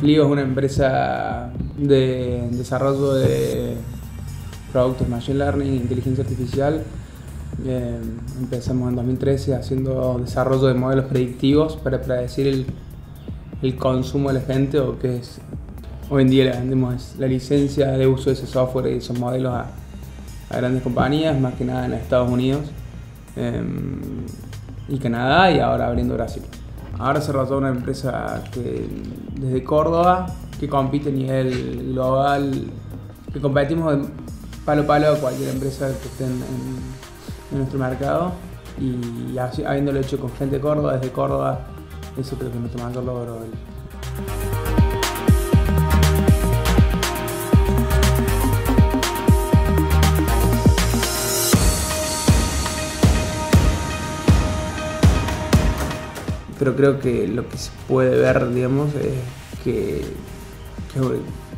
Fligo es una empresa de desarrollo de productos Machine Learning, inteligencia artificial. Eh, empezamos en 2013 haciendo desarrollo de modelos predictivos para predecir el, consumo de la gente o que es hoy en día le vendemos la licencia de uso de ese software y esos modelos a, a grandes compañías, más que nada en Estados Unidos eh, y Canadá y ahora abriendo Brasil. Ahora se rotó una empresa que, desde Córdoba que compite a nivel global, que competimos palo a palo a cualquier empresa que esté en, nuestro mercado y habiéndolo hecho con gente de Córdoba, desde Córdoba, eso creo que es nuestro mayor logro. Pero creo que lo que se puede ver, digamos, es que, que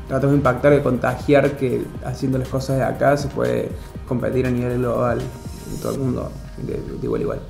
tratamos de impactar, de contagiar que haciendo las cosas de acá se puede competir a nivel global en todo el mundo, de igual igual.